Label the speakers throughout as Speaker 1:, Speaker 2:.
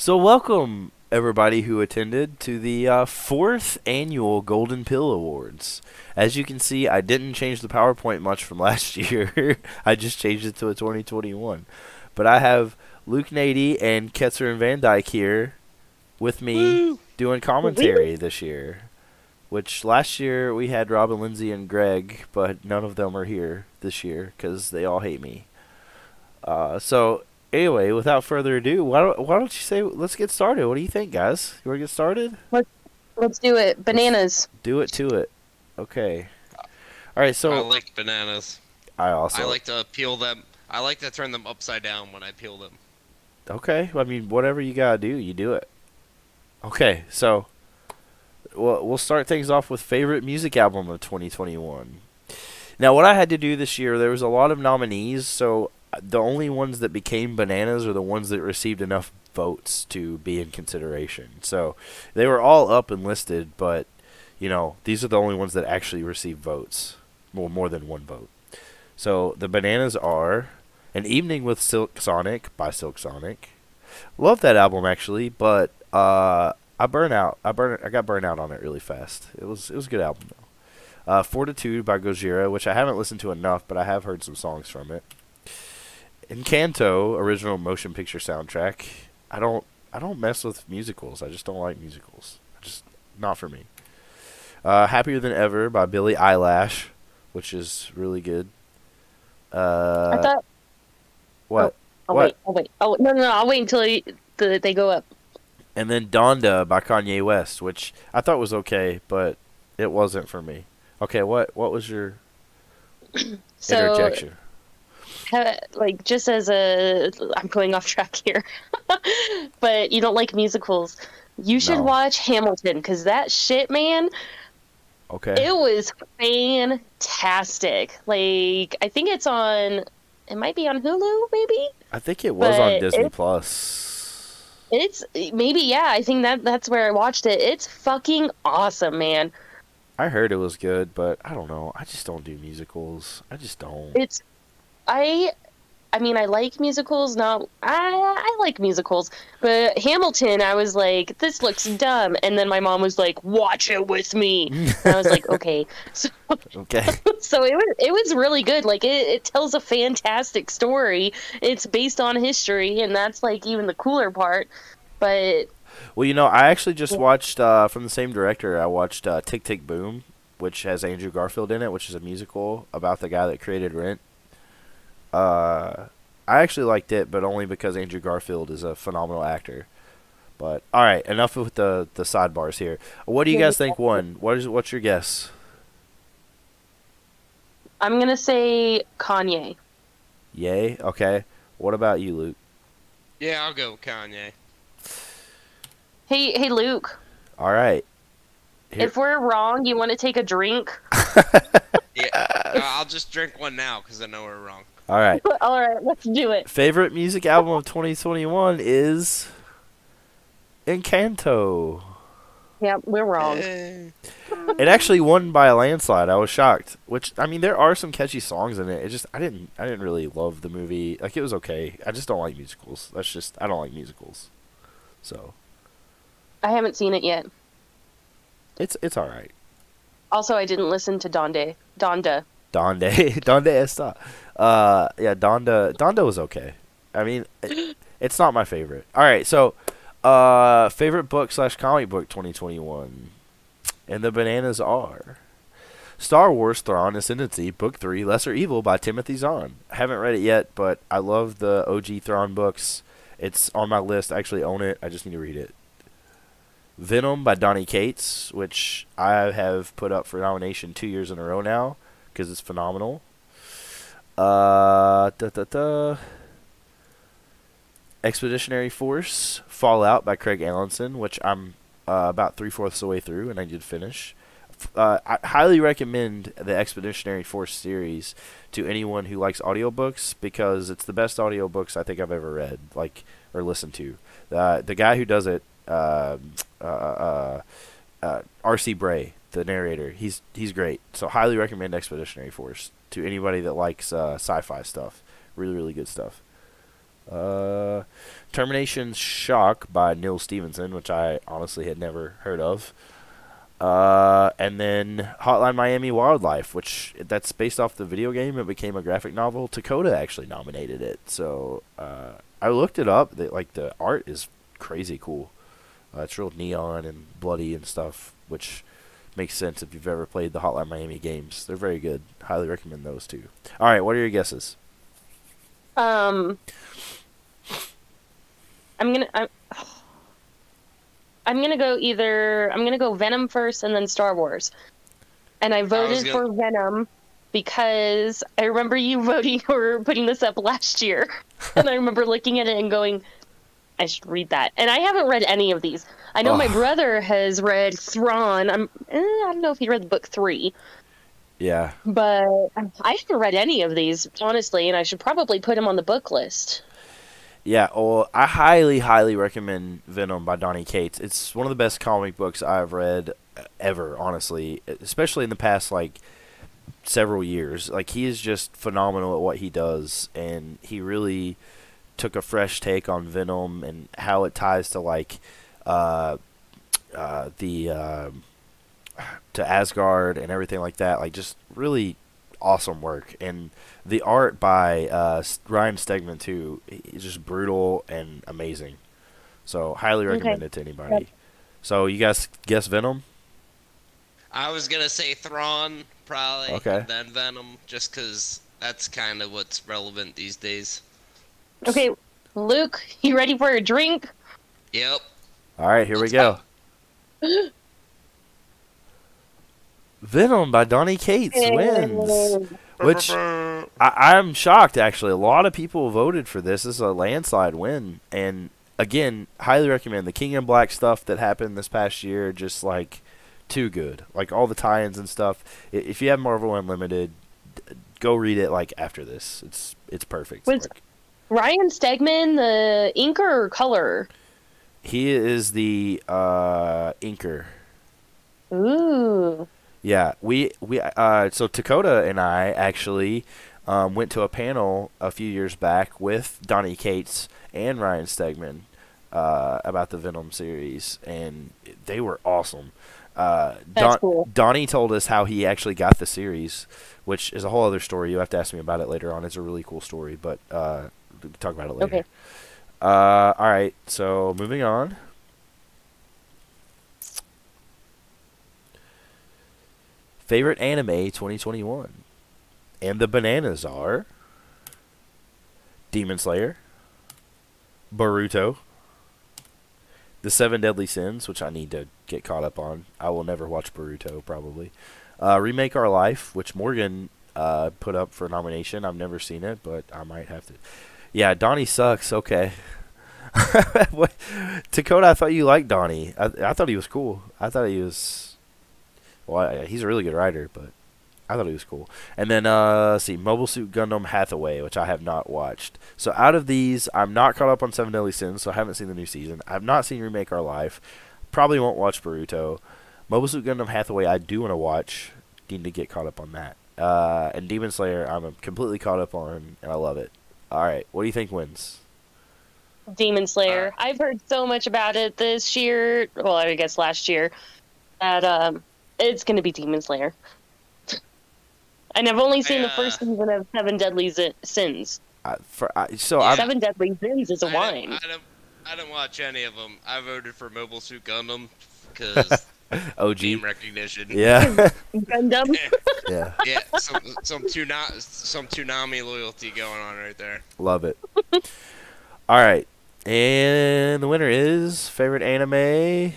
Speaker 1: So, welcome everybody who attended to the uh, fourth annual Golden Peel Awards. As you can see, I didn't change the PowerPoint much from last year. I just changed it to a 2021. But I have Luke Nady and Ketzer and Van Dyke here with me
Speaker 2: Woo!
Speaker 1: doing commentary this year. Which last year we had Robin, Lindsay, and Greg, but none of them are here this year because they all hate me. Uh, so anyway, without further ado, why don't, why don't you say let's get started? What do you think, guys? You want to get started?
Speaker 2: Let's do it. Bananas.
Speaker 1: Do it to it. Okay. All right. So
Speaker 3: I like bananas.
Speaker 1: I also
Speaker 3: I like to peel them. I like to turn them upside down when I peel them.
Speaker 1: Okay. I mean, whatever you gotta do, you do it. Okay. So, we'll we'll start things off with favorite music album of 2021. Now, what I had to do this year, there was a lot of nominees, so the only ones that became bananas are the ones that received enough votes to be in consideration. So, they were all up and listed, but you know, these are the only ones that actually received votes, more more than one vote. So, the bananas are an Evening with Silk Sonic by Silk Sonic. Love that album actually, but uh, I burn out. I burn. I got burned out on it really fast. It was it was a good album though. Uh, Fortitude by Gojira, which I haven't listened to enough, but I have heard some songs from it. Encanto, original motion picture soundtrack. I don't I don't mess with musicals. I just don't like musicals. Just not for me. Uh, Happier Than Ever by Billie Eilish, which is really good. Uh,
Speaker 2: I thought.
Speaker 1: what?
Speaker 2: Oh
Speaker 1: what?
Speaker 2: wait. Oh wait. Oh no no no! I'll wait until you, the, they go up.
Speaker 1: And then Donda by Kanye West, which I thought was okay, but it wasn't for me. Okay, what what was your
Speaker 2: So
Speaker 1: interjection?
Speaker 2: Like just as a, I'm going off track here, but you don't like musicals. You should
Speaker 1: No.
Speaker 2: watch Hamilton because that shit, man,
Speaker 1: Okay.
Speaker 2: it was fantastic. Like I think it's on. It might be on Hulu, maybe.
Speaker 1: I think it was on Disney
Speaker 2: it-
Speaker 1: Plus.
Speaker 2: It's maybe yeah. I think that that's where I watched it. It's fucking awesome, man.
Speaker 1: I heard it was good, but I don't know. I just don't do musicals. I just don't.
Speaker 2: It's I I mean I like musicals, not I I like musicals, but Hamilton I was like this looks dumb and then my mom was like watch it with me. And I was like okay. So
Speaker 1: okay.
Speaker 2: so it was it was really good. Like it, it tells a fantastic story. It's based on history and that's like even the cooler part. But
Speaker 1: Well, you know, I actually just watched uh, from the same director. I watched uh, Tick Tick Boom, which has Andrew Garfield in it, which is a musical about the guy that created Rent. Uh, I actually liked it, but only because Andrew Garfield is a phenomenal actor. But all right, enough with the the sidebars here. What do you guys think won? What is what's your guess?
Speaker 2: I'm gonna say Kanye.
Speaker 1: Yay. Okay. What about you, Luke?
Speaker 3: Yeah, I'll go Kanye.
Speaker 2: Hey hey Luke,
Speaker 1: All right. Here-
Speaker 2: if we're wrong, you want to take a drink?
Speaker 3: Yeah, I'll just drink one now because I know we're wrong.
Speaker 1: All right.
Speaker 2: All right, let's do it.
Speaker 1: Favorite music album of 2021 is Encanto.
Speaker 2: Yeah, we're wrong.
Speaker 1: It actually won by a landslide. I was shocked. Which I mean, there are some catchy songs in it. It just I didn't I didn't really love the movie. Like it was okay. I just don't like musicals. That's just I don't like musicals. So
Speaker 2: I haven't seen it yet.
Speaker 1: it's it's all right.
Speaker 2: Also, I didn't listen to Donde. Donda.
Speaker 1: Donde Donde Esta. Uh yeah, Donda Donda was okay. I mean, it, it's not my favorite. All right, so uh favorite book slash comic book 2021, and the bananas are. Star Wars Thrawn Ascendancy, Book 3, Lesser Evil by Timothy Zahn. I haven't read it yet, but I love the OG Thrawn books. It's on my list. I actually own it. I just need to read it. Venom by Donny Cates, which I have put up for nomination two years in a row now because it's phenomenal. Uh, da, da, da. Expeditionary Force Fallout by Craig Alanson, which I'm uh, about three fourths of the way through, and I did finish. Uh, I highly recommend the Expeditionary Force series to anyone who likes audiobooks because it's the best audiobooks I think I've ever read, like or listened to. Uh, the guy who does it, uh, uh, uh, uh, R.C. Bray, the narrator, he's he's great. So highly recommend Expeditionary Force to anybody that likes uh, sci-fi stuff. Really, really good stuff. Uh, Termination Shock by Neal Stephenson, which I honestly had never heard of. Uh, and then Hotline Miami Wildlife, which that's based off the video game. It became a graphic novel. Dakota actually nominated it, so uh, I looked it up. Like the art is crazy cool. Uh, it's real neon and bloody and stuff, which makes sense if you've ever played the Hotline Miami games. They're very good. Highly recommend those too. All right, what are your guesses?
Speaker 2: Um, I'm gonna. I'm, I'm gonna go either. I'm gonna go Venom first and then Star Wars. And I voted
Speaker 3: gonna-
Speaker 2: for Venom because I remember you voting or putting this up last year, and I remember looking at it and going, "I should read that." And I haven't read any of these. I know my brother has read Thrawn. I'm. eh, I don't know if he read the book three,
Speaker 1: Yeah,
Speaker 2: but I haven't read any of these honestly, and I should probably put him on the book list.
Speaker 1: Yeah, well, I highly, highly recommend Venom by Donny Cates. It's one of the best comic books I've read ever, honestly, especially in the past like several years. Like he is just phenomenal at what he does, and he really took a fresh take on Venom and how it ties to like uh, uh, the um to Asgard and everything like that. Like just really awesome work and the art by uh, Ryan Stegman too is just brutal and amazing. So highly recommend it to anybody.
Speaker 2: Yep.
Speaker 1: So you guys guess Venom?
Speaker 3: I was gonna say Thrawn, probably.
Speaker 1: Okay.
Speaker 3: and Then Venom, just 'cause that's kind of what's relevant these days.
Speaker 2: Okay, Luke, you ready for a drink?
Speaker 3: Yep.
Speaker 1: All right, here
Speaker 3: Let's
Speaker 1: we go. Venom by Donny Cates wins. Which I, I'm shocked actually. A lot of people voted for this. This is a landslide win, and again, highly recommend the King in Black stuff that happened this past year. Just like too good, like all the tie-ins and stuff. If you have Marvel Unlimited, go read it like after this. It's it's perfect.
Speaker 2: Was-
Speaker 1: Like,
Speaker 2: Ryan Stegman, the inker or color?
Speaker 1: he is the uh, inker.
Speaker 2: Ooh.
Speaker 1: Yeah, we we uh so Dakota and I actually um, went to a panel a few years back with Donny Cates and Ryan Stegman uh, about the Venom series, and they were awesome. Uh,
Speaker 2: That's cool.
Speaker 1: Donnie told us how he actually got the series, which is a whole other story. You have to ask me about it later on. It's a really cool story, but uh, talk about it later.
Speaker 2: Okay.
Speaker 1: Uh, all right. So moving on. Favorite anime 2021. And the bananas are Demon Slayer, Boruto, The Seven Deadly Sins, which I need to get caught up on. I will never watch Boruto, probably. Uh, Remake Our Life, which Morgan uh, put up for nomination. I've never seen it, but I might have to. Yeah, Donny sucks. Okay. Dakota, I thought you liked Donny. I, I thought he was cool. I thought he was. Well, I- he's a really good writer, but I thought he was cool. And then, uh, see, Mobile Suit Gundam Hathaway, which I have not watched. So out of these, I'm not caught up on Seven Deadly Sins, so I haven't seen the new season. I have not seen Remake Our Life. Probably won't watch Boruto. Mobile Suit Gundam Hathaway, I do want to watch. Need to get caught up on that. Uh, and Demon Slayer, I'm completely caught up on, and I love it. All right, what do you think wins?
Speaker 2: Demon Slayer. I've heard so much about it this year. Well, I guess last year. That um, it's going to be Demon Slayer. and I've only seen the
Speaker 3: I, uh,
Speaker 2: first season of Seven Deadly Zi- Sins.
Speaker 1: I, for I, so
Speaker 3: Yeah.
Speaker 2: Seven Deadly Sins is a
Speaker 3: I
Speaker 2: wine.
Speaker 3: Didn't, I, didn't, I didn't watch any of them. I voted for Mobile Suit Gundam because
Speaker 1: OG.
Speaker 3: name recognition.
Speaker 1: Yeah,
Speaker 2: Gundam.
Speaker 1: yeah,
Speaker 3: yeah, some some tuna some Toonami loyalty going on right there.
Speaker 1: love it. All right, and the winner is favorite anime.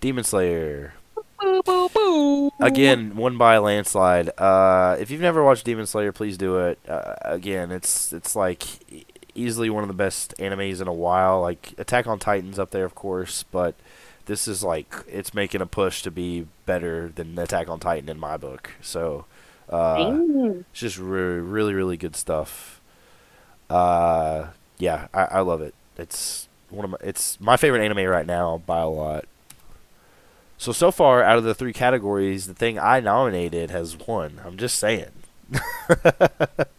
Speaker 1: Demon Slayer.
Speaker 2: boo, boo, boo.
Speaker 1: Again, won by a landslide. Uh, if you've never watched Demon Slayer, please do it. Uh, again, it's it's like easily one of the best animes in a while. Like Attack on Titan's up there, of course, but this is like it's making a push to be better than Attack on Titan in my book. So, uh, it's just really, really, really good stuff. Uh, yeah, I, I love it. It's one of my it's my favorite anime right now by a lot. So so far, out of the three categories, the thing I nominated has won. I'm just saying.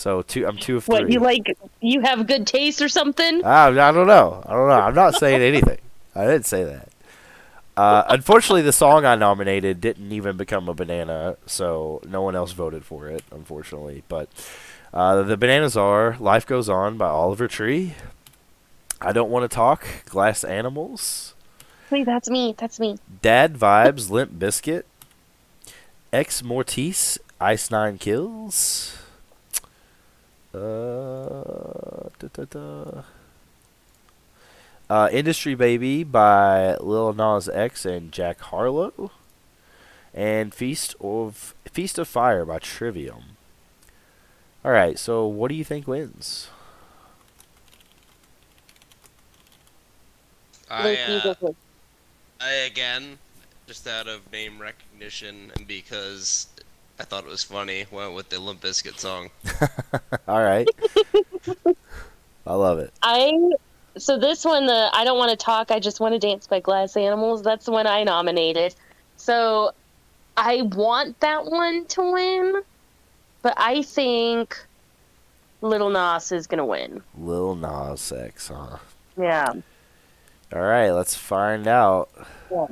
Speaker 1: So two, I'm two of three.
Speaker 2: What you like? You have good taste or something?
Speaker 1: I, I don't know. I don't know. I'm not saying anything. I didn't say that. Uh, unfortunately, the song I nominated didn't even become a banana, so no one else voted for it. Unfortunately, but uh, the bananas are "Life Goes On" by Oliver Tree. I don't want to talk. Glass Animals.
Speaker 2: Wait, that's me. That's me.
Speaker 1: Dad Vibes, Limp Bizkit. Ex Mortis, Ice Nine Kills. Uh, da, da, da. Uh, Industry Baby by Lil Nas X and Jack Harlow. And Feast of Feast of Fire by Trivium. All right, so what do you think wins?
Speaker 3: I, uh. I again, just out of name recognition and because I thought it was funny, went with the Limp Bizkit song.
Speaker 1: All right. I love it.
Speaker 2: I so this one the I don't want to talk. I just want to dance by Glass Animals. That's the one I nominated. So I want that one to win, but I think Little Nas is gonna win.
Speaker 1: Lil Nas X, huh?
Speaker 2: Yeah.
Speaker 1: All right, let's find out.
Speaker 2: Yeah.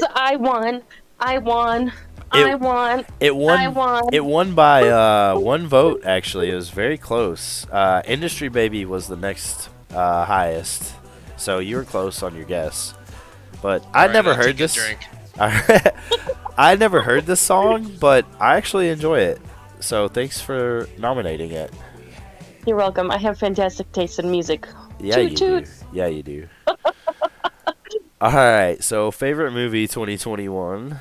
Speaker 2: So I won. I won. I
Speaker 1: It-
Speaker 2: won.
Speaker 1: It
Speaker 2: I
Speaker 1: won.
Speaker 2: won.
Speaker 1: It won by uh, one vote. Actually, it was very close. Uh, Industry Baby was the next uh, highest, so you were close on your guess. But I
Speaker 3: Alright,
Speaker 1: never
Speaker 3: I'll
Speaker 1: heard
Speaker 3: take a
Speaker 1: this.
Speaker 3: drink.
Speaker 1: I never heard this song, but I actually enjoy it. So thanks for nominating it.
Speaker 2: You're welcome. I have fantastic taste in music.
Speaker 1: Yeah,
Speaker 2: Toot
Speaker 1: you
Speaker 2: toot.
Speaker 1: do. Yeah, you do. All right. So favorite movie 2021.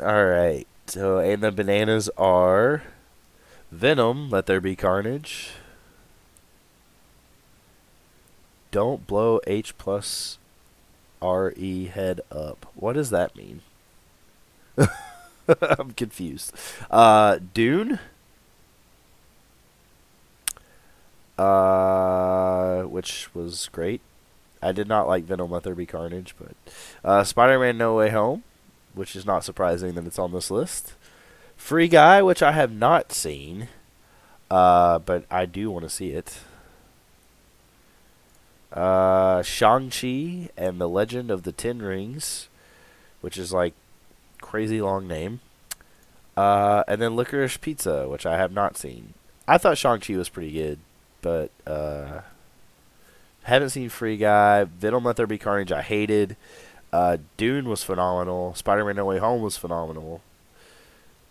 Speaker 1: All right. So and the bananas are Venom. Let there be carnage. Don't blow H plus R E head up. What does that mean? I'm confused. Uh, Dune. Uh, which was great. I did not like Venom Let There Be Carnage, but uh, Spider-Man No Way Home, which is not surprising that it's on this list. Free Guy, which I have not seen, uh, but I do want to see it. Uh, Shang-Chi and the Legend of the Ten Rings, which is like crazy long name. Uh, and then Licorice Pizza, which I have not seen. I thought Shang-Chi was pretty good, but uh, haven't seen Free Guy. Venom Let There Be Carnage, I hated. Uh, Dune was phenomenal. Spider-Man No Way Home was phenomenal.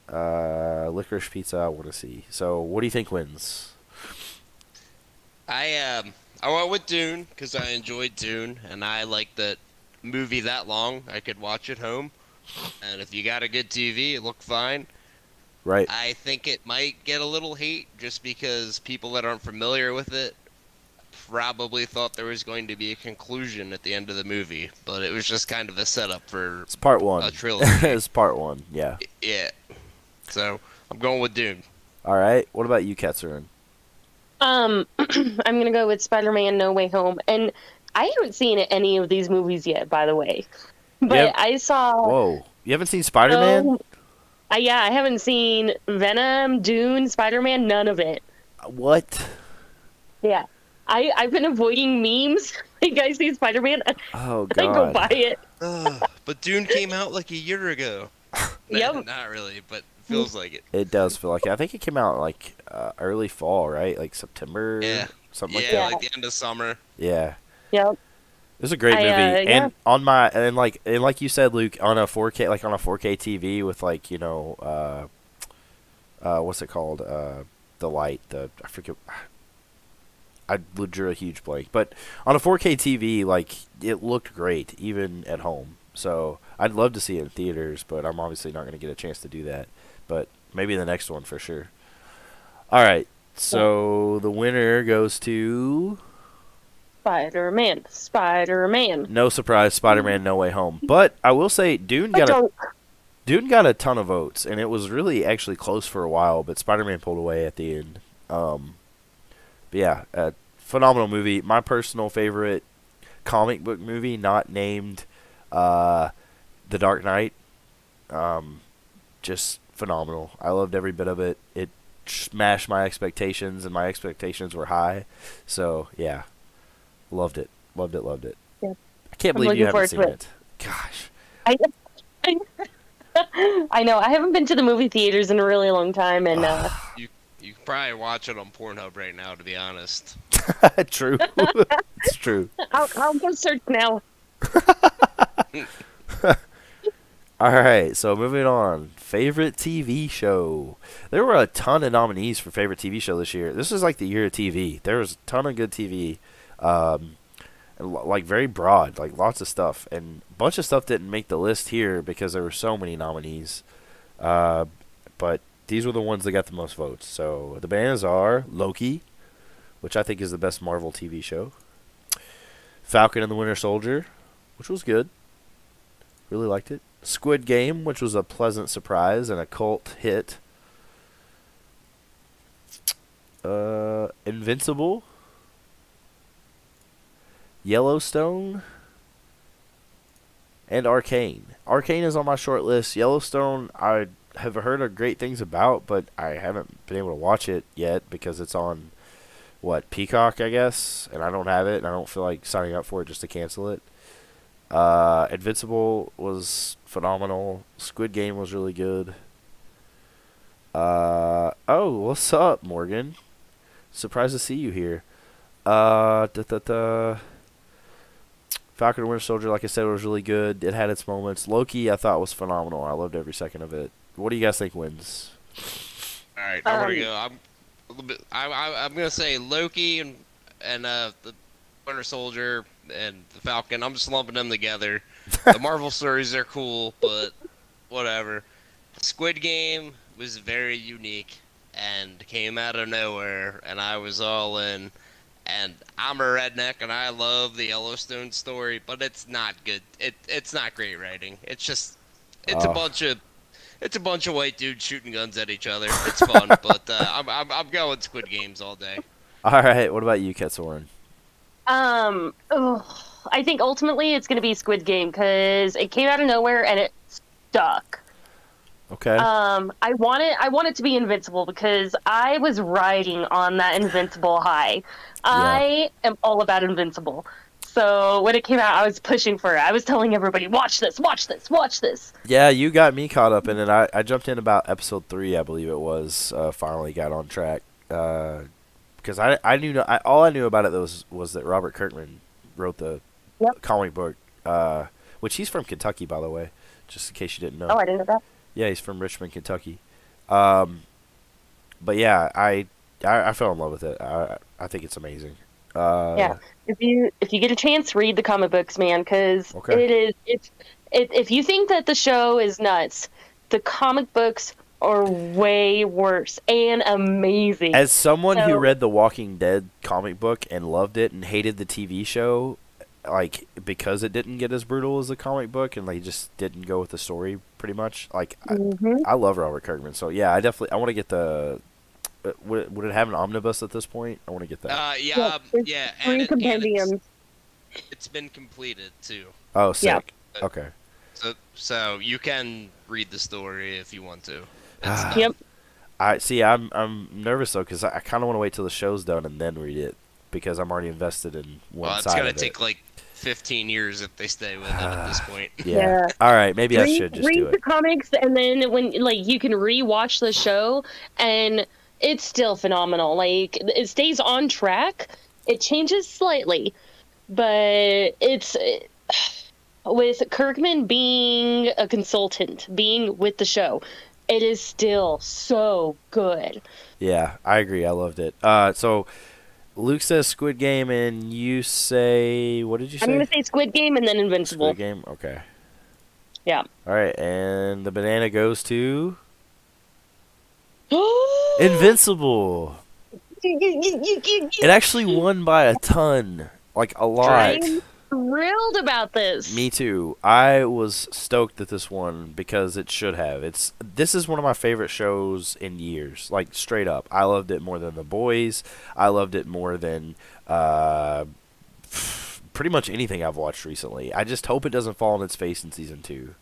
Speaker 1: Uh, Licorice Pizza, I want to see. So, what do you think wins?
Speaker 3: I um I went with Dune because I enjoyed Dune and I like that movie that long. I could watch at home, and if you got a good TV, it looked fine.
Speaker 1: Right.
Speaker 3: I think it might get a little hate just because people that aren't familiar with it probably thought there was going to be a conclusion at the end of the movie, but it was just kind of a setup for
Speaker 1: It's part one.
Speaker 3: a trilogy.
Speaker 1: it's part one. Yeah.
Speaker 3: yeah. So I'm going with Dune.
Speaker 1: All right. What about you, Ketzerin?
Speaker 2: Um, I'm gonna go with Spider-Man: No Way Home, and I haven't seen any of these movies yet, by the way. But
Speaker 1: Yep.
Speaker 2: I saw.
Speaker 1: Whoa. You haven't seen Spider-Man?
Speaker 2: um, uh, yeah, I haven't seen Venom, Dune, Spider-Man, none of it.
Speaker 1: what?
Speaker 2: Yeah, I I've been avoiding memes. like I see Spider-Man,
Speaker 1: Oh god,
Speaker 2: I go buy it.
Speaker 3: but Dune came out like a year ago.
Speaker 2: Yep.
Speaker 3: Nah, Not really, but feels like it.
Speaker 1: It does feel like it. I think it came out like uh, early fall, right? Like September,
Speaker 3: Yeah.
Speaker 1: something
Speaker 3: yeah,
Speaker 1: like that.
Speaker 3: Yeah, like the end of summer.
Speaker 1: Yeah.
Speaker 2: Yep.
Speaker 1: It was a great
Speaker 2: I,
Speaker 1: movie,
Speaker 2: uh, yeah.
Speaker 1: and on my and like and like you said, Luke, on a 4K, like on a 4K TV with like you know, uh, uh, what's it called? Uh, the light, the I forget. I drew a huge blank, but on a 4K TV, like it looked great even at home. So I'd love to see it in theaters, but I'm obviously not going to get a chance to do that. But maybe the next one for sure. All right, so the winner goes to.
Speaker 2: Spider-Man, Spider-Man.
Speaker 1: No surprise, Spider-Man: No Way Home. But I will say, Dune got a Dune got a ton of votes, and it was really actually close for a while. But Spider-Man pulled away at the end. Um, but yeah, a phenomenal movie. My personal favorite comic book movie not named uh, The Dark Knight. Um, just phenomenal. I loved every bit of it. It smashed my expectations, and my expectations were high. So yeah, loved it, loved it, loved it.
Speaker 2: Yeah.
Speaker 1: I can't
Speaker 2: I'm
Speaker 1: believe you haven't seen
Speaker 2: forward
Speaker 1: it. Gosh,
Speaker 2: I, I, I know. I haven't been to the movie theaters in a really long time, and uh,
Speaker 3: You you can probably watch it on Pornhub right now, to be honest.
Speaker 1: true. it's true.
Speaker 2: I'll, I'll go search now.
Speaker 1: All right, so moving on. Favorite TV show. There were a ton of nominees for favorite TV show this year. This is like the year of TV. There was a ton of good TV, um, like very broad, like lots of stuff, and a bunch of stuff didn't make the list here because there were so many nominees. Uh, but these were the ones that got the most votes. So the bananas are Loki, which I think is the best Marvel TV show. Falcon and the Winter Soldier, which was good. Really liked it. Squid Game, which was a pleasant surprise and a cult hit. Uh, Invincible. Yellowstone. And Arcane. Arcane is on my short list. Yellowstone, I have heard of great things about, but I haven't been able to watch it yet because it's on, what, Peacock, I guess? And I don't have it, and I don't feel like signing up for it just to cancel it. Uh, Invincible was phenomenal. Squid Game was really good. Uh, oh, what's up, Morgan? Surprised to see you here. Uh, da, da, da. Falcon and Winter Soldier, like I said, was really good. It had its moments. Loki, I thought was phenomenal. I loved every second of it. What do you guys think wins?
Speaker 3: All right, I'm gonna
Speaker 2: Um,
Speaker 3: go. I'm a little bit. I, I, I'm gonna say Loki and and uh, the Winter Soldier and the Falcon. I'm just lumping them together. the Marvel stories are cool, but whatever. Squid Game was very unique and came out of nowhere, and I was all in. And I'm a redneck, and I love the Yellowstone story, but it's not good. It it's not great writing. It's just it's
Speaker 1: Oh.
Speaker 3: a bunch of it's a bunch of white dudes shooting guns at each other. It's fun, but uh, I'm, I'm I'm going Squid Games all day.
Speaker 1: All right, what about you, Ketzerin?
Speaker 2: Um, ugh, I think ultimately it's going to be Squid Game because it came out of nowhere and it stuck.
Speaker 1: Okay.
Speaker 2: Um, I want it. I want it to be Invincible because I was riding on that Invincible high. I am all about Invincible. So when it came out, I was pushing for it. I was telling everybody, "Watch this! Watch this! Watch this!"
Speaker 1: Yeah, you got me caught up in it. I, I jumped in about episode three, I believe it was. Uh, finally got on track because I I knew I, all I knew about it was was that Robert Kirkman wrote the
Speaker 2: Yep.
Speaker 1: comic book, uh, which he's from Kentucky, by the way, just in case you didn't know.
Speaker 2: Oh, I didn't know that.
Speaker 1: Yeah, he's from Richmond, Kentucky. Um, but yeah, I, I I fell in love with it. I I think it's amazing. Uh,
Speaker 2: Yeah. If you if you get a chance, read the comic books, man, because
Speaker 1: Okay.
Speaker 2: it is it's it, if you think that the show is nuts, the comic books are way worse and amazing.
Speaker 1: As someone who read the Walking Dead comic book and loved it and hated the TV show, like because it didn't get as brutal as the comic book and they just didn't go with the story pretty much. Like
Speaker 2: Mhm.
Speaker 1: I, I love Robert Kirkman, so yeah, I definitely I want to get the. Uh, Would it, would it have an omnibus at this point? I want to get that.
Speaker 3: Uh, yeah,
Speaker 2: Yeah,
Speaker 3: um, yeah,
Speaker 2: Three
Speaker 3: and, it, and it's, it's been completed too.
Speaker 1: oh, sick.
Speaker 2: yeah.
Speaker 1: Okay.
Speaker 3: So so you can read the story if you want to. Not-
Speaker 2: Yep.
Speaker 1: I see. I'm I'm nervous though because I, I kind of want to wait till the show's done and then read it because I'm already invested in one
Speaker 3: Well, it's
Speaker 1: side
Speaker 3: gonna
Speaker 1: of it.
Speaker 3: take like 15 years if they stay with it at this point.
Speaker 1: yeah.
Speaker 2: Yeah.
Speaker 1: All right. Maybe I should just
Speaker 2: read
Speaker 1: do
Speaker 2: the comics and then when like you can rewatch the show and it's still phenomenal. Like it stays on track. It changes slightly, but it's with Kirkman being a consultant, being with the show. It is still so good.
Speaker 1: Yeah, I agree. I loved it. Uh, so Luke says Squid Game, and you say what did you say?
Speaker 2: I'm gonna say Squid Game and then Invincible.
Speaker 1: Squid Game. Okay.
Speaker 2: Yeah.
Speaker 1: All right, and the banana goes to Invincible. It actually won by a ton, like a lot.
Speaker 2: I'm thrilled about this.
Speaker 1: Me too. I was stoked that this one because it should have. It's this is one of my favorite shows in years. Like straight up, I loved it more than The Boys. I loved it more than uh, pretty much anything I've watched recently. I just hope it doesn't fall on its face in season two.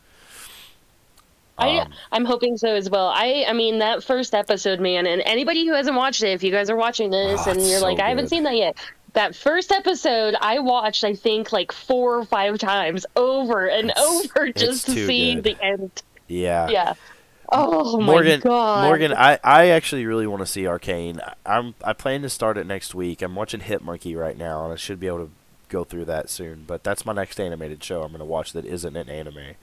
Speaker 2: I
Speaker 1: Um,
Speaker 2: I'm hoping so as well. I I mean that first episode, man, and anybody who hasn't watched it, if you guys are watching this
Speaker 1: Oh,
Speaker 2: and you're
Speaker 1: so
Speaker 2: like, I haven't seen that yet. That first episode I watched, I think like four or five times over and
Speaker 1: It's-
Speaker 2: over just to see
Speaker 1: good.
Speaker 2: the end.
Speaker 1: yeah.
Speaker 2: Yeah. Oh
Speaker 1: Morgan,
Speaker 2: my god.
Speaker 1: Morgan, I, I actually really want to see Arcane. I- I'm I plan to start it next week. I'm watching Hit Monkey right now, and I should be able to go through that soon. But that's my next animated show I'm going to watch that isn't an anime.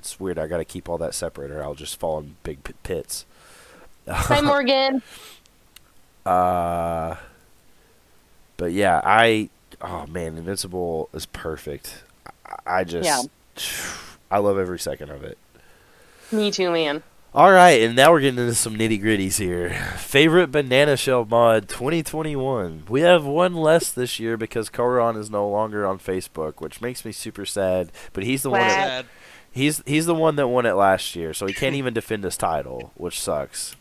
Speaker 1: It's weird. I got to keep all that separate, or I'll just fall in big pit- pits.
Speaker 2: Hi Morgan.
Speaker 1: Uh, but yeah, I oh man, Invincible is perfect. I, I just
Speaker 2: Yeah.
Speaker 1: I love every second of it.
Speaker 2: Me too, man.
Speaker 1: All right, and now we're getting into some nitty gritties here. Favorite banana shell mod 2021. We have one less this year because Koron is no longer on Facebook, which makes me super sad. But he's the one. That. He's he's the one that won it last year, so he can't even defend his title, which sucks.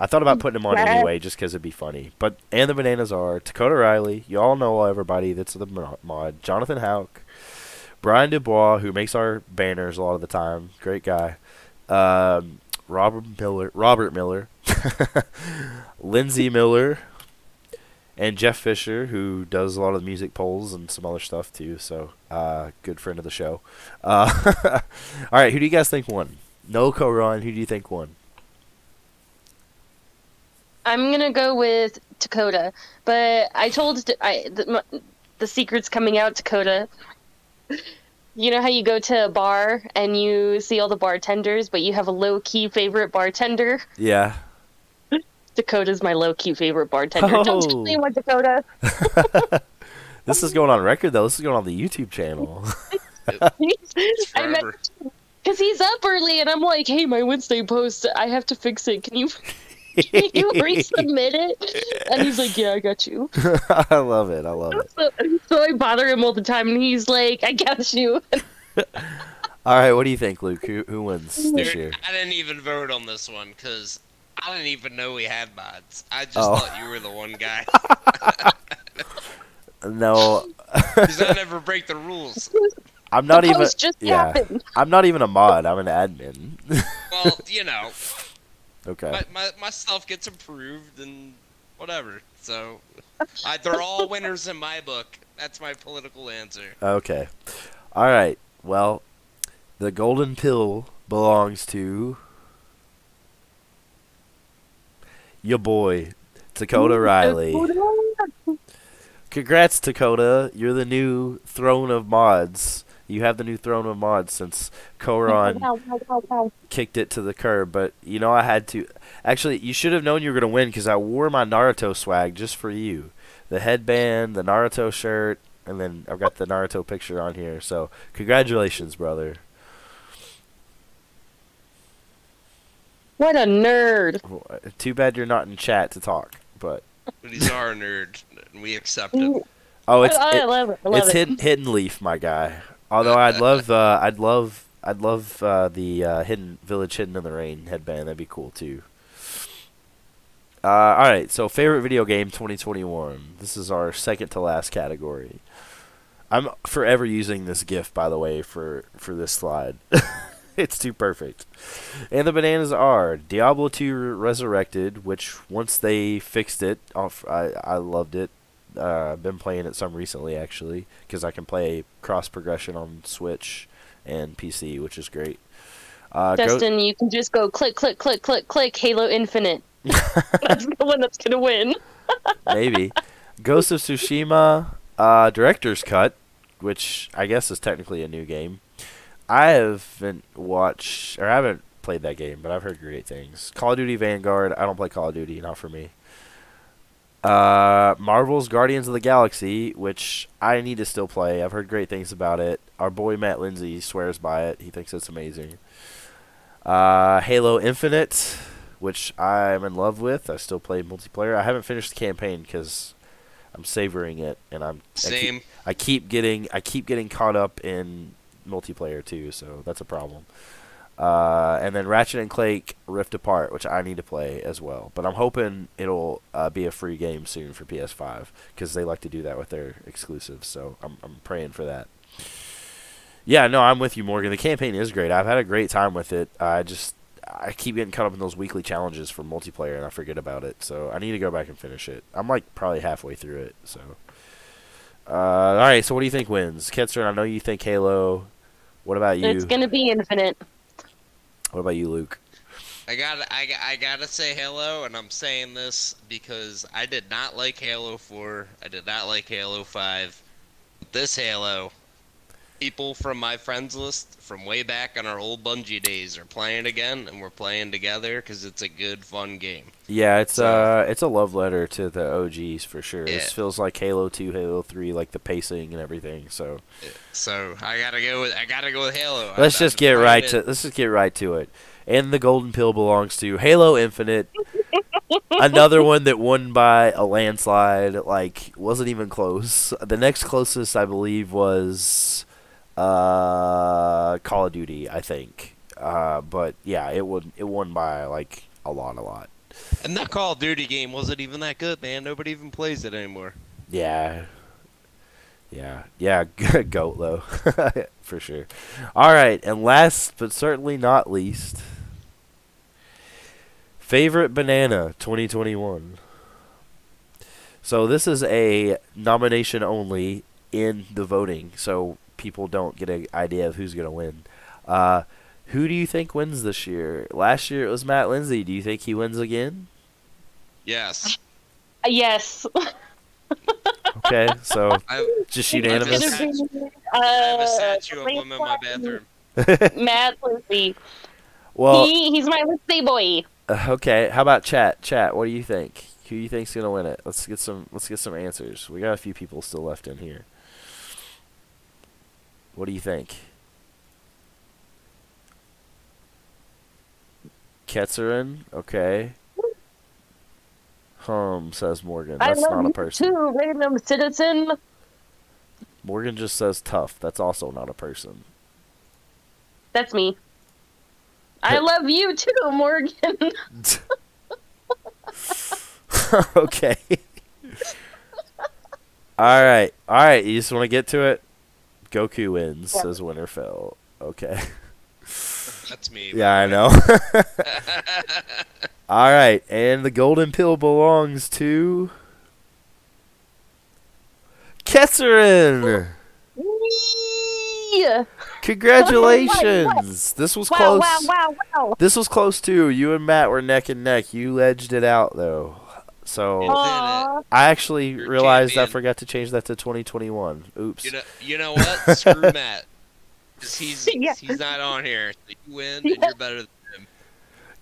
Speaker 1: I thought about putting him on anyway, just because it'd be funny. But and the bananas are Dakota Riley. You all know everybody that's the mod. Jonathan Hauk, Brian Dubois, who makes our banners a lot of the time. Great guy. Um, Robert Miller, Robert Miller, Lindsay Miller, and Jeff Fisher, who does a lot of the music polls and some other stuff too. So, uh, good friend of the show. Uh, all right, who do you guys think won? No Koron. Who do you think won?
Speaker 2: I'm gonna go with Dakota, but I told I the, the secret's coming out. Dakota, you know how you go to a bar and you see all the bartenders, but you have a low key favorite bartender.
Speaker 1: Yeah.
Speaker 2: Dakota's my low key favorite bartender. Don't tell
Speaker 1: Oh.
Speaker 2: me what Dakota.
Speaker 1: This is going on record though. This is going on the YouTube channel.
Speaker 2: I met because he's up early, and I'm like, hey, my Wednesday post, I have to fix it. Can you can you resubmit it? And he's like, yeah, I got you.
Speaker 1: I love it. I love it.
Speaker 2: So, so I bother him all the time, and he's like, I got you.
Speaker 1: All right, what do you think, Luke? Who who wins this year?
Speaker 3: I didn't even vote on this one because I didn't even know we had mods. I just
Speaker 1: Oh.
Speaker 3: thought you were the one guy.
Speaker 1: No,
Speaker 3: Because I never break the rules.
Speaker 1: I'm not
Speaker 2: the
Speaker 1: even.
Speaker 2: post just
Speaker 1: yeah,
Speaker 2: happened.
Speaker 1: I'm not even a mod. I'm an admin.
Speaker 3: Well, you know,
Speaker 1: okay.
Speaker 3: my, my, my stuff gets approved and whatever. So I, they're all winners in my book. That's my political answer.
Speaker 1: Okay. All right. Well, the golden peel belongs to your boy Dakota Riley. Congrats, Dakota. You're the new throne of mods. You have the new throne of mods since Koron kicked it to the curb. But you know, I had to. Actually, you should have known you were gonna win because I wore my Naruto swag just for you. The headband, the Naruto shirt, and then I've got the Naruto picture on here. So congratulations, brother.
Speaker 2: What a nerd.
Speaker 1: Too bad you're not in chat to talk. But
Speaker 3: But he's our nerd, and we accept him.
Speaker 1: oh, it's
Speaker 2: I, I
Speaker 1: it-
Speaker 2: love it. I love
Speaker 1: it's
Speaker 2: it.
Speaker 1: hidden hidden leaf, my guy. Although I'd love, uh, I'd love, I'd love uh, the uh, hidden village hidden in the rain headband. That'd be cool too. Uh, all right, so favorite video game 2021. This is our second to last category. I'm forever using this GIF, by the way, for for this slide. it's too perfect. And the bananas are Diablo 2 Resurrected, which once they fixed it, off, I I loved it. Uh, I've been playing it some recently actually because I can play cross progression on Switch and PC, which is great. Uh, go-
Speaker 2: Dustin, you can just go click, click, click, click, click, Halo Infinite. that's the one that's gonna win.
Speaker 1: maybe Ghost of Tsushima uh, director's cut, which I guess is technically a new game. I haven't watched or I haven't played that game, but I've heard great things. Call of Duty Vanguard. I don't play Call of Duty, not for me. Uh, Marvel's Guardians of the Galaxy, which I need to still play. I've heard great things about it. Our boy Matt Lindsay swears by it. He thinks it's amazing. Uh, Halo Infinite, which I'm in love with. I still play multiplayer. I haven't finished the campaign because I'm savoring it, and I'm I keep-
Speaker 3: Same.
Speaker 1: I keep getting I keep getting caught up in multiplayer too, so that's a problem. Uh, and then Ratchet and Clank Rift Apart, which I need to play as well. But I'm hoping it'll uh, be a free game soon for PS5 because they like to do that with their exclusives. So I'm I'm praying for that. Yeah, no, I'm with you, Morgan. The campaign is great. I've had a great time with it. I just I keep getting caught up in those weekly challenges for multiplayer, and I forget about it. So I need to go back and finish it. I'm like probably halfway through it. So, uh, all right. So what do you think wins, Ketzer? I know you think Halo. What about you?
Speaker 2: It's gonna be infinite.
Speaker 1: What about you, Luke?
Speaker 3: I gotta, I, got- I gotta say Halo, and I'm saying this because I did not like Halo 4. I did not like Halo 5. This Halo, people from my friends list from way back on our old Bungie days are playing again, and we're playing together because it's a good, fun game.
Speaker 1: Yeah, it's
Speaker 3: So-
Speaker 1: uh, it's a love letter to the OGs for sure. This feels like Halo Two, Halo Three, like the pacing and everything. So
Speaker 3: So I gotta go with, I gotta go with Halo.
Speaker 1: let's
Speaker 3: I-
Speaker 1: just
Speaker 3: I'm
Speaker 1: get right
Speaker 3: it.
Speaker 1: to let's just get right to it. And the golden peel belongs to Halo Infinite. Another one that won by a landslide, like wasn't even close. The next closest, I believe, was uh, Call of Duty, I think. Uh, but yeah, it won. It won by like a lot, a lot.
Speaker 3: And that Call of Duty game wasn't even that good, man. Nobody even plays it anymore.
Speaker 1: Yeah. Yeah. Yeah. Goat though. For sure. All right. And last but certainly not least, favorite banana 2021. So this is a nomination only in the voting, so people don't get an idea of who's going to win. Uh, who do you think wins this year? Last year it was Matt Lindsay. Do you think he wins again?
Speaker 3: Yes.
Speaker 2: Uh, Yes.
Speaker 1: Okay, so
Speaker 3: I,
Speaker 1: just
Speaker 3: It's
Speaker 1: unanimous.
Speaker 3: gonna
Speaker 2: Gonna
Speaker 3: I have a
Speaker 2: uh,
Speaker 3: statue of him in my bathroom.
Speaker 2: Matt Lindsay.
Speaker 1: Well,
Speaker 2: he, he's my Lindsay boy.
Speaker 1: Uh, okay, how about chat? Chat, what do you think? Who do you think's gonna win it? Let's get some. Let's get some answers. We got a few people still left in here. What do you think? Ketzerin, okay. Hum says Morgan. That's
Speaker 2: I love
Speaker 1: not a
Speaker 2: you
Speaker 1: person.
Speaker 2: too, random citizen.
Speaker 1: Morgan just says tough. That's also not a person.
Speaker 2: That's me. I love you too, Morgan.
Speaker 1: okay. all right, all right. You just want to get to it. Goku wins,
Speaker 2: Yeah.
Speaker 1: says Winterfell. Okay.
Speaker 3: That's me.
Speaker 1: Yeah, I know. all right, and the golden peel belongs to Ketzerin.
Speaker 2: yeah.
Speaker 1: Congratulations. This was
Speaker 2: Wow,
Speaker 1: close.
Speaker 2: wow, wow, wow.
Speaker 1: This was close too. You and Matt were neck and neck. You edged it out though. So I actually
Speaker 3: You're a
Speaker 1: realized I forgot to change that to 2021. Oops.
Speaker 3: You know, you know what? Screw Matt. he's
Speaker 2: Yeah.
Speaker 3: he's not on here. So you win, and you're better than him.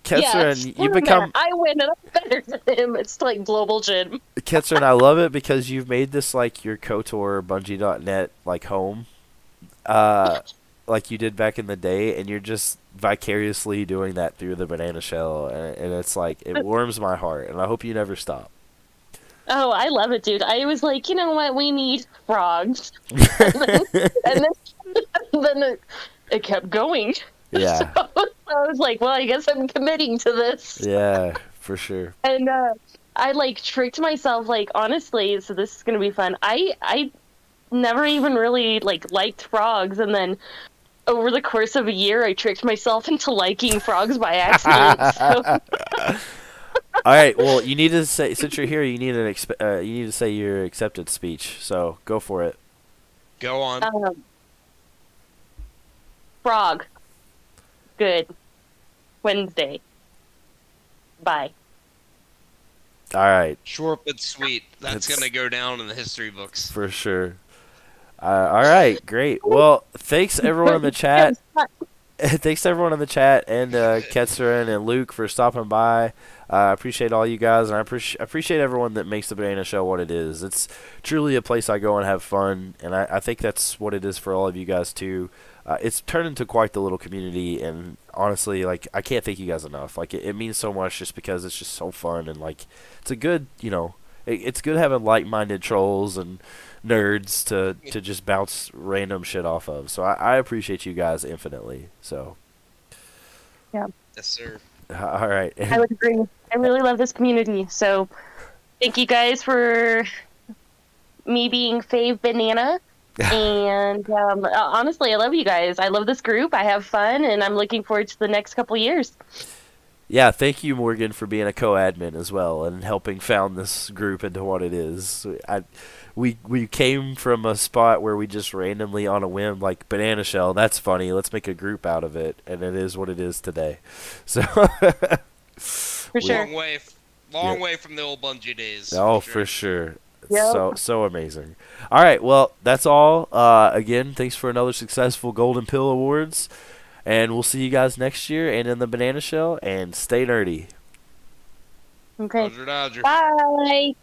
Speaker 2: yeah,
Speaker 1: Ketzerin,
Speaker 2: screw
Speaker 1: you become
Speaker 2: I win and I'm better than him. It's like global gin.
Speaker 1: Ketzerin. I love it because you've made this like your Kotor Bungie.net like home, uh, like you did back in the day, and you're just vicariously doing that through the banana shell, and, and it's like it warms my heart, and I hope you never stop.
Speaker 2: Oh, I love it, dude. I was like, you know what? We need frogs. and then, and then, then it, it kept going.
Speaker 1: yeah,
Speaker 2: So, I was like, well, I guess I'm committing to this.
Speaker 1: yeah, for sure.
Speaker 2: And uh, I like tricked myself. Like honestly, so this is gonna be fun. I I never even really like liked frogs, and then over the course of a year, I tricked myself into liking frogs by accident. so,
Speaker 1: All right. Well, you need to say since you're here, you need an exp- uh, you need to say your accepted speech. So go for it.
Speaker 3: Go on.
Speaker 2: um, frog. Good. Wednesday. Bye.
Speaker 1: All right,
Speaker 3: Short but sweet. That's
Speaker 1: It's-
Speaker 3: gonna go down in the history books.
Speaker 1: for sure. Uh, all right, great. Well, thanks everyone in the chat. thanks everyone in the chat and uh, Ketzerin and Luke for stopping by. Uh, I appreciate all you guys, and I appreciate appreciate everyone that makes the Banana Shell what it is. It's truly a place I go and have fun, and I, I think that's what it is for all of you guys too. Uh, it's turned into quite the little community, and honestly, like I can't thank you guys enough. Like it, it means so much just because it's just so fun, and like it's a good, you know, it, it's good having like-minded trolls and nerds to to just bounce random shit off of. So I, I appreciate you guys infinitely. So Yeah.
Speaker 3: Yes, sir.
Speaker 1: All right.
Speaker 2: I would agree. I really love this community. So thank you guys for me being Fave Banana. and um, honestly, I love you guys. I love this group. I have fun, and I'm looking forward to the next couple years.
Speaker 1: Yeah, thank you, Morgan, for being a co-admin as well and helping found this group into what it is. I, we we came from a spot where we just randomly on a whim like banana shell. That's funny. Let's make a group out of it, and it is what it is today. So.
Speaker 2: for sure.
Speaker 3: Long way, long
Speaker 1: Yeah.
Speaker 3: way from the old Bungie days.
Speaker 1: Oh, for sure.
Speaker 2: Yep.
Speaker 1: So so amazing. All right, well, that's all. Uh, again, thanks for another successful Golden Peel Awards, and we'll see you guys next year and in the banana shell. And stay nerdy.
Speaker 2: Okay.
Speaker 3: Roger, Dodger.
Speaker 2: Bye.